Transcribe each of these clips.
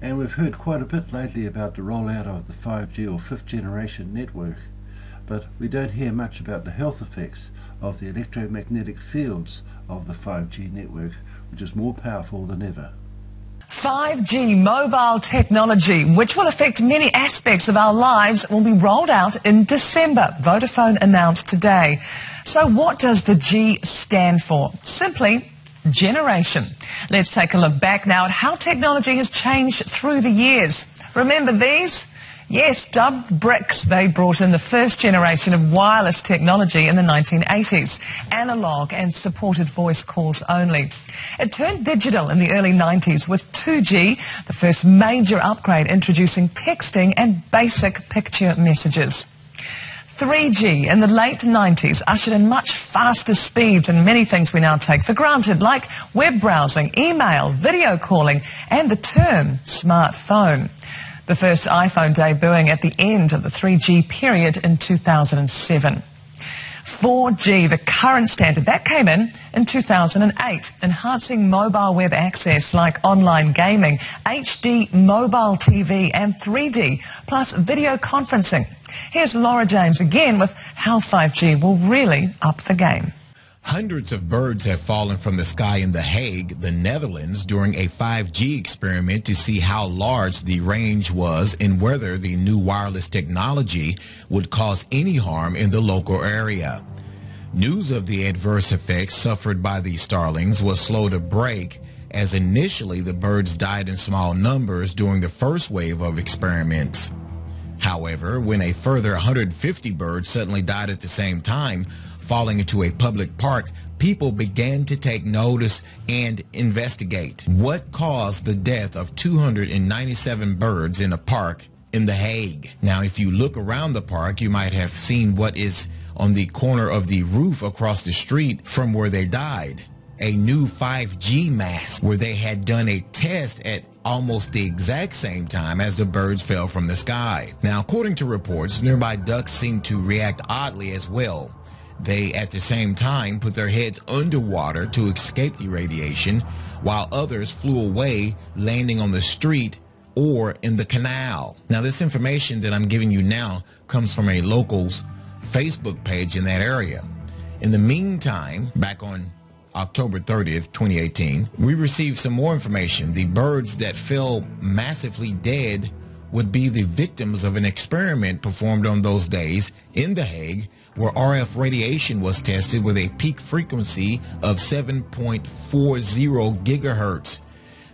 And we've heard quite a bit lately about the rollout of the 5G or fifth generation network, but we don't hear much about the health effects of the electromagnetic fields of the 5G network, which is more powerful than ever. 5G mobile technology, which will affect many aspects of our lives, will be rolled out in December. Vodafone announced today. So what does the G stand for? Simply, generation. Let's take a look back now at how technology has changed through the years. Remember these? Yes, dubbed bricks, they brought in the first generation of wireless technology in the 1980s, analog and supported voice calls only. It turned digital in the early 90s with 2G, the first major upgrade introducing texting and basic picture messages. 3G in the late 90s ushered in much faster speeds and many things we now take for granted, like web browsing, email, video calling, and the term smartphone. The first iPhone debuting at the end of the 3G period in 2007. 4G, the current standard, that came in in 2008, enhancing mobile web access like online gaming, HD mobile TV and 3D, plus video conferencing. Here's Laura James again with how 5G will really up the game. Hundreds of birds have fallen from the sky in The Hague, the Netherlands, during a 5G experiment to see how large the range was and whether the new wireless technology would cause any harm in the local area. News of the adverse effects suffered by the starlings was slow to break as initially the birds died in small numbers during the first wave of experiments. However, when a further 150 birds suddenly died at the same time, falling into a public park, people began to take notice and investigate what caused the death of 297 birds in a park in The Hague. Now, if you look around the park, you might have seen what is on the corner of the roof across the street from where they died. A new 5G mast where they had done a test at almost the exact same time as the birds fell from the sky. Now, according to reports, nearby ducks seemed to react oddly as well. They, at the same time, put their heads underwater to escape the radiation, while others flew away, landing on the street or in the canal. Now, this information that I'm giving you now comes from a local's Facebook page in that area. In the meantime, back on October 30th, 2018, we received some more information. The birds that fell massively dead would be the victims of an experiment performed on those days in The Hague where RF radiation was tested with a peak frequency of 7.40 gigahertz.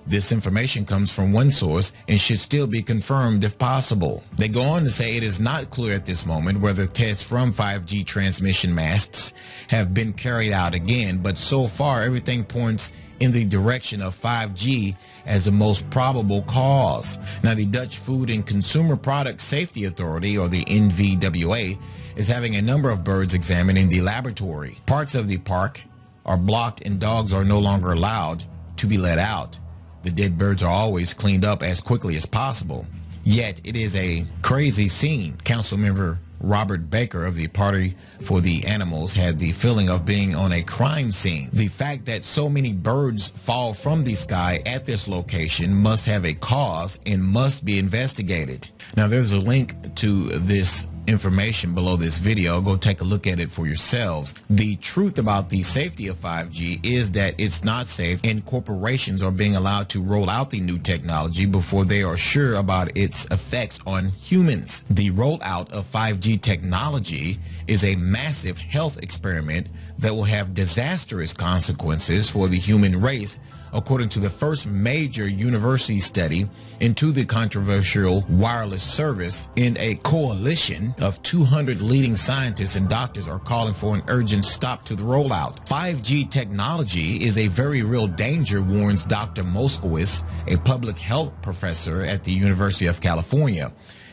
This information comes from one source and should still be confirmed if possible. They go on to say it is not clear at this moment whether tests from 5G transmission masts have been carried out again, but so far everything points in the direction of 5G as the most probable cause. Now, the Dutch Food and Consumer Product Safety Authority, or the NVWA, is having a number of birds examined in the laboratory. Parts of the park are blocked and dogs are no longer allowed to be let out. The dead birds are always cleaned up as quickly as possible. Yet it is a crazy scene. Council member Robert Baker of the Party for the Animals had the feeling of being on a crime scene. The fact that so many birds fall from the sky at this location must have a cause and must be investigated. Now there's a link to this information below this video. Go take a look at it for yourselves. The truth about the safety of 5G is that it's not safe and corporations are being allowed to roll out the new technology before they are sure about its effects on humans. The rollout of 5G technology is a massive health experiment that will have disastrous consequences for the human race according to the first major university study into the controversial wireless service in a coalition of 200 leading scientists and doctors are calling for an urgent stop to the rollout. 5G technology is a very real danger, warns Dr. Moskowitz, a public health professor at the University of California.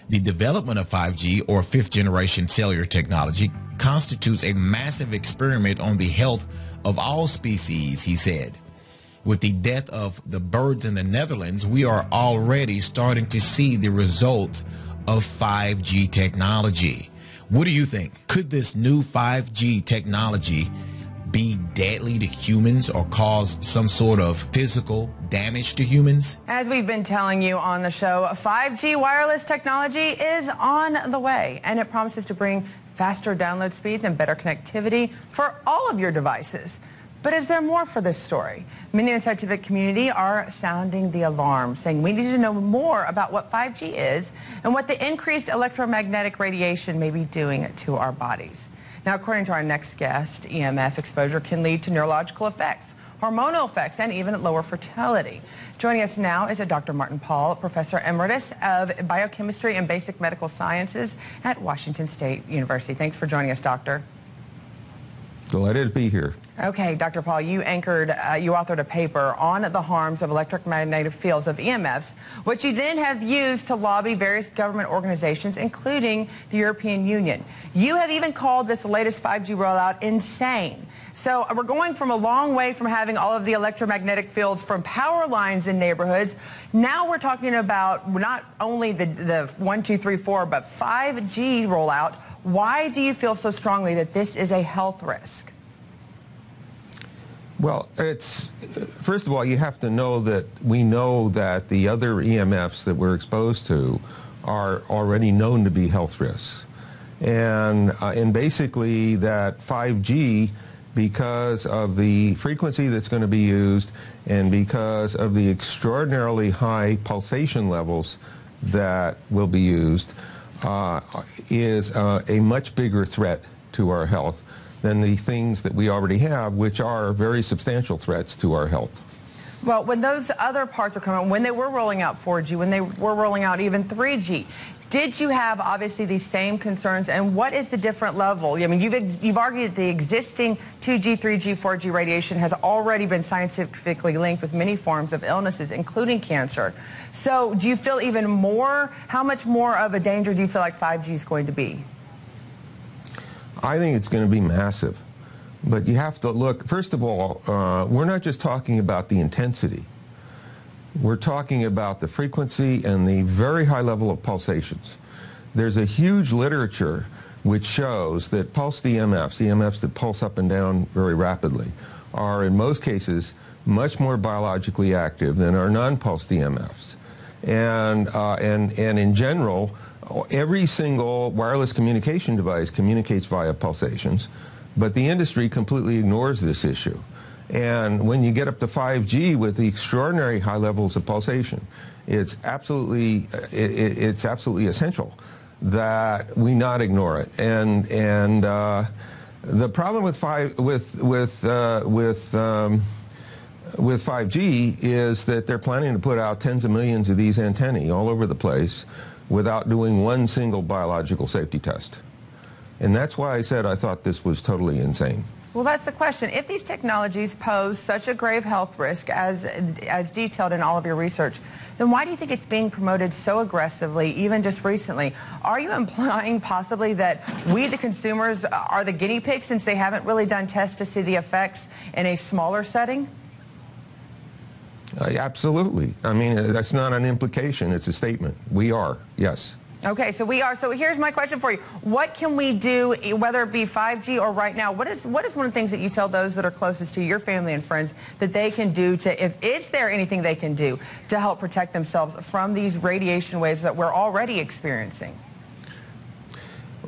The development of 5G or fifth generation cellular technology constitutes a massive experiment on the health of all species, he said. With the death of the birds in the Netherlands, we are already starting to see the results of 5G technology. What do you think? Could this new 5G technology be deadly to humans or cause some sort of physical damage to humans? As we've been telling you on the show, 5G wireless technology is on the way, and it promises to bring faster download speeds and better connectivity for all of your devices. But is there more for this story? Many in the scientific community are sounding the alarm, saying we need to know more about what 5G is and what the increased electromagnetic radiation may be doing to our bodies. Now, according to our next guest, EMF exposure can lead to neurological effects, hormonal effects, and even lower fertility. Joining us now is Dr. Martin Pall, Professor Emeritus of Biochemistry and Basic Medical Sciences at Washington State University. Thanks for joining us, Doctor. Delighted to be here. Okay, Dr. Pall, you anchored, uh, you authored a paper on the harms of electromagnetic fields of EMFs, which you then have used to lobby various government organizations, including the European Union. You have even called this latest 5G rollout insane. So uh, we're going from a long way from having all of the electromagnetic fields from power lines in neighborhoods. Now we're talking about not only the, the 1, 2, 3, 4, but 5G rollout why do you feel so strongly that this is a health risk? Well, it's first of all, you have to know that we know that the other EMFs that we're exposed to are already known to be health risks, and uh, and basically that 5G, because of the frequency that's going to be used, and because of the extraordinarily high pulsation levels that will be used, uh, is uh, a much bigger threat to our health than the things that we already have, which are very substantial threats to our health. Well, when those other parts are coming, when they were rolling out 4G, when they were rolling out even 3G, did you have obviously these same concerns, and what is the different level? I mean, you've you've argued that the existing 2G, 3G, 4G radiation has already been scientifically linked with many forms of illnesses, including cancer. So, do you feel even more? How much more of a danger do you feel like 5G is going to be? I think it's going to be massive, but you have to look. First of all, uh, we're not just talking about the intensity. We're talking about the frequency and the very high level of pulsations. There's a huge literature which shows that pulsed EMFs, EMFs that pulse up and down very rapidly, are in most cases much more biologically active than our non-pulsed EMFs. And, uh, and, and in general, every single wireless communication device communicates via pulsations, but the industry completely ignores this issue. And when you get up to 5G with the extraordinary high levels of pulsation, it's absolutely, it, it's absolutely essential that we not ignore it. And, and uh, the problem with, five, with, with, uh, with, um, with 5G is that they're planning to put out tens of millions of these antennae all over the place without doing one single biological safety test. And that's why I said I thought this was totally insane. Well, that's the question. If these technologies pose such a grave health risk as, as detailed in all of your research, then why do you think it's being promoted so aggressively, even just recently? Are you implying possibly that we, the consumers, are the guinea pigs since they haven't really done tests to see the effects in a smaller setting? Uh, absolutely. I mean, that's not an implication. It's a statement. We are, yes. Okay, so we are. So here's my question for you. What can we do, whether it be 5G or right now, what is, what is one of the things that you tell those that are closest to your family and friends that they can do to, if, is there anything they can do to help protect themselves from these radiation waves that we're already experiencing?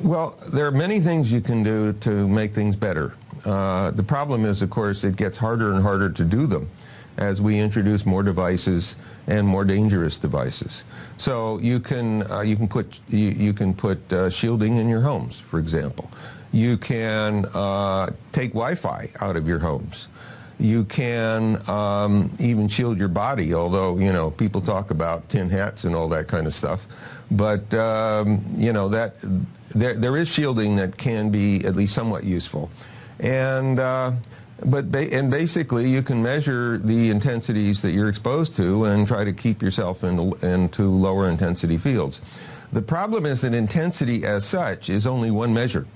Well, there are many things you can do to make things better. Uh, the problem is, of course, it gets harder and harder to do them as we introduce more devices and more dangerous devices. So you can uh, you can put you, you can put uh, shielding in your homes, for example. You can uh, take Wi-Fi out of your homes. You can um, even shield your body, although you know people talk about tin hats and all that kind of stuff. But um, you know that there there is shielding that can be at least somewhat useful, and uh, but ba and basically, you can measure the intensities that you're exposed to and try to keep yourself in, into lower intensity fields. The problem is that intensity as such is only one measure.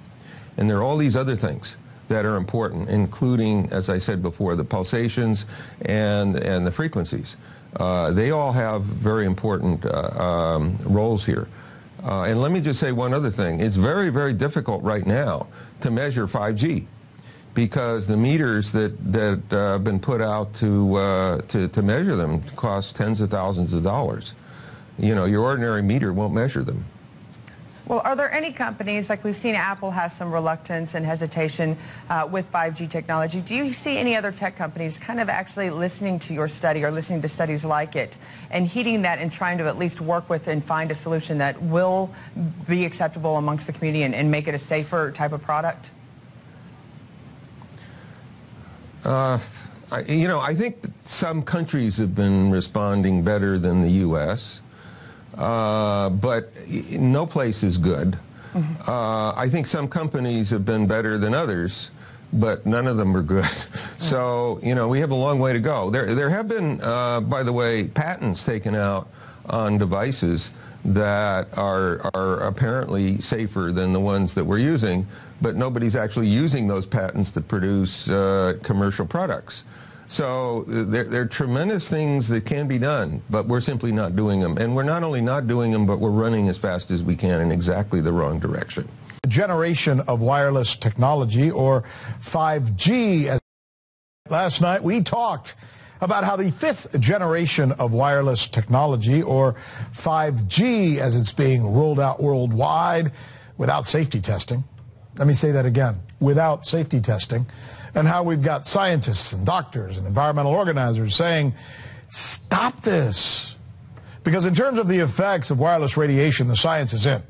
And there are all these other things that are important, including, as I said before, the pulsations and, and the frequencies. Uh, they all have very important uh, um, roles here. Uh, and let me just say one other thing. It's very, very difficult right now to measure 5G because the meters that that uh, have been put out to, uh, to to measure them cost tens of thousands of dollars. You know, your ordinary meter won't measure them. Well, are there any companies, like we've seen Apple has some reluctance and hesitation uh, with 5G technology. Do you see any other tech companies kind of actually listening to your study or listening to studies like it and heeding that and trying to at least work with and find a solution that will be acceptable amongst the community and, and make it a safer type of product? Uh, I, you know, I think some countries have been responding better than the U.S. Uh, but no place is good. Mm-hmm. Uh, I think some companies have been better than others, but none of them are good. so, you know, we have a long way to go. There, there have been, uh, by the way, patents taken out on devices that are, are apparently safer than the ones that we're using, but nobody's actually using those patents to produce uh, commercial products. So there, there, are tremendous things that can be done, but we're simply not doing them. And we're not only not doing them, but we're running as fast as we can in exactly the wrong direction. Generation of wireless technology, or 5G. Last night we talked about how the fifth generation of wireless technology, or 5G as it's being rolled out worldwide without safety testing. Let me say that again, without safety testing and how we've got scientists and doctors and environmental organizers saying, stop this. Because in terms of the effects of wireless radiation, the science is in.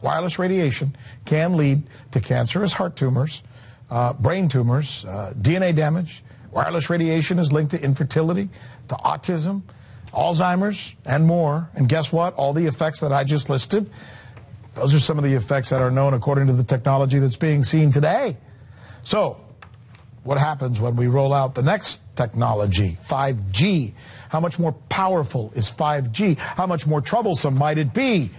Wireless radiation can lead to cancerous heart tumors, uh, brain tumors, uh, DNA damage. Wireless radiation is linked to infertility, to autism, Alzheimer's, and more. And guess what? All the effects that I just listed, those are some of the effects that are known according to the technology that's being seen today. So, what happens when we roll out the next technology, 5G? How much more powerful is 5G? How much more troublesome might it be?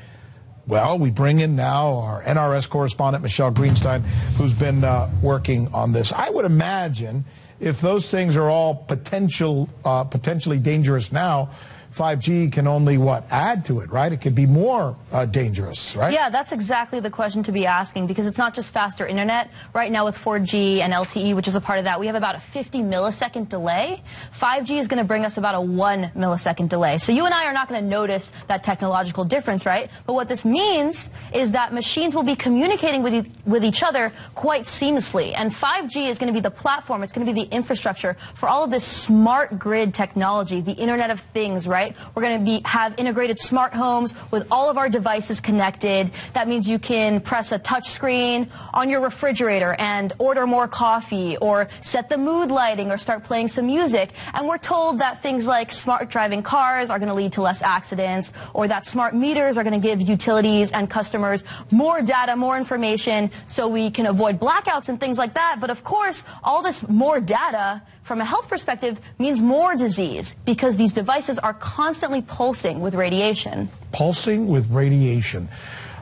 Well, we bring in now our NRS correspondent, Michelle Greenstein, who's been uh, working on this. I would imagine if those things are all potential, uh, potentially dangerous now, 5G can only what add to it, right? It could be more uh, dangerous, right? Yeah, that's exactly the question to be asking because it's not just faster internet. Right now with 4G and LTE, which is a part of that, we have about a 50 millisecond delay. 5G is going to bring us about a 1 millisecond delay. So you and I are not going to notice that technological difference, right? But what this means is that machines will be communicating with, e with each other quite seamlessly. And 5G is going to be the platform, it's going to be the infrastructure for all of this smart grid technology, the Internet of Things, right? Right? We're going to be have integrated smart homes with all of our devices connected. That means you can press a touch screen on your refrigerator and order more coffee or set the mood lighting or start playing some music. And we're told that things like smart driving cars are going to lead to less accidents or that smart meters are going to give utilities and customers more data, more information so we can avoid blackouts and things like that. But of course, all this more data from a health perspective means more disease because these devices are constantly pulsing with radiation. Pulsing with radiation.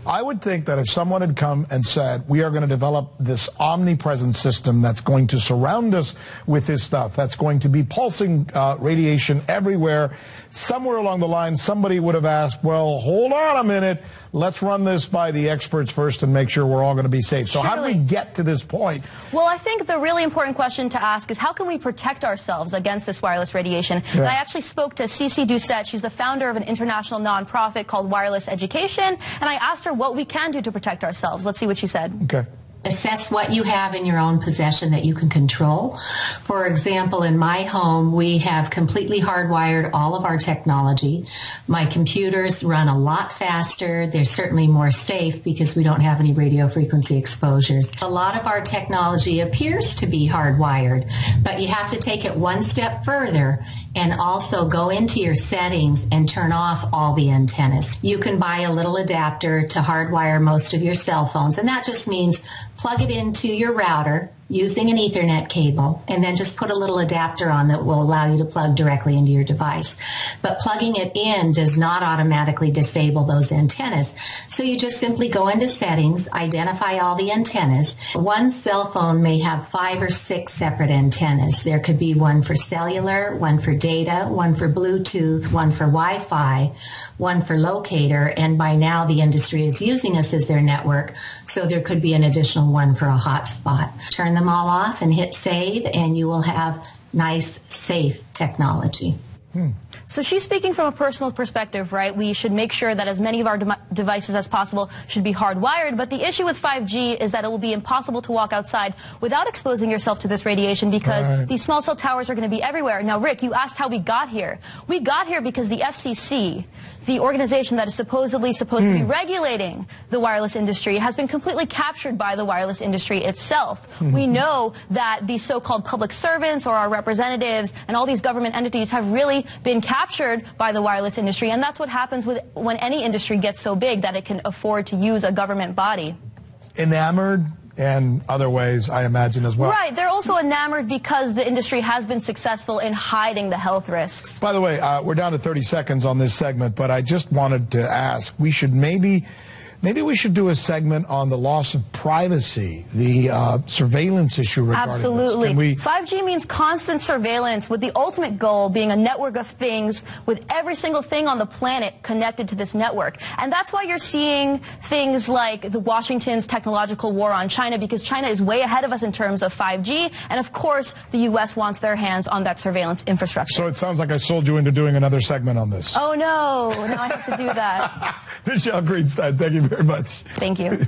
I would think that if someone had come and said, we are going to develop this omnipresent system that's going to surround us with this stuff, that's going to be pulsing uh, radiation everywhere, somewhere along the line, somebody would have asked, well, hold on a minute. Let's run this by the experts first and make sure we're all going to be safe. So Surely. how do we get to this point? Well, I think the really important question to ask is how can we protect ourselves against this wireless radiation? Yeah. And I actually spoke to Cece Doucette. She's the founder of an international nonprofit called Wireless Education. And I asked her what we can do to protect ourselves. Let's see what she said. Okay assess what you have in your own possession that you can control. For example, in my home, we have completely hardwired all of our technology. My computers run a lot faster. They're certainly more safe because we don't have any radio frequency exposures. A lot of our technology appears to be hardwired, but you have to take it one step further and also go into your settings and turn off all the antennas. You can buy a little adapter to hardwire most of your cell phones, and that just means plug it into your router using an Ethernet cable and then just put a little adapter on that will allow you to plug directly into your device. But plugging it in does not automatically disable those antennas. So you just simply go into settings, identify all the antennas. One cell phone may have five or six separate antennas. There could be one for cellular, one for data, one for Bluetooth, one for Wi-Fi, one for locator, and by now the industry is using us as their network, so there could be an additional one for a hotspot. Turn them all off and hit save, and you will have nice, safe technology. Hmm. So she's speaking from a personal perspective, right? We should make sure that as many of our de devices as possible should be hardwired. But the issue with 5G is that it will be impossible to walk outside without exposing yourself to this radiation because Right. these small cell towers are going to be everywhere. Now, Rick, you asked how we got here. We got here because the FCC, the organization that is supposedly supposed to be hmm. regulating the wireless industry, has been completely captured by the wireless industry itself. Hmm. We know that these so-called public servants or our representatives and all these government entities have really been captured by the wireless industry, and that's what happens with when any industry gets so big that it can afford to use a government body. Enamored and other ways, I imagine, as well. Right, they're also enamored because the industry has been successful in hiding the health risks. By the way, uh, we're down to 30 seconds on this segment, but I just wanted to ask, we should maybe, maybe we should do a segment on the loss of privacy, the uh, surveillance issue regarding. Absolutely. We, 5G means constant surveillance with the ultimate goal being a network of things with every single thing on the planet connected to this network. And that's why you're seeing things like the Washington's technological war on China because China is way ahead of us in terms of 5G. And of course, the U.S. wants their hands on that surveillance infrastructure. so it sounds like I sold you into doing another segment on this. oh no, now I have to do that. Michelle Greenstein, thank you very much. Thank you.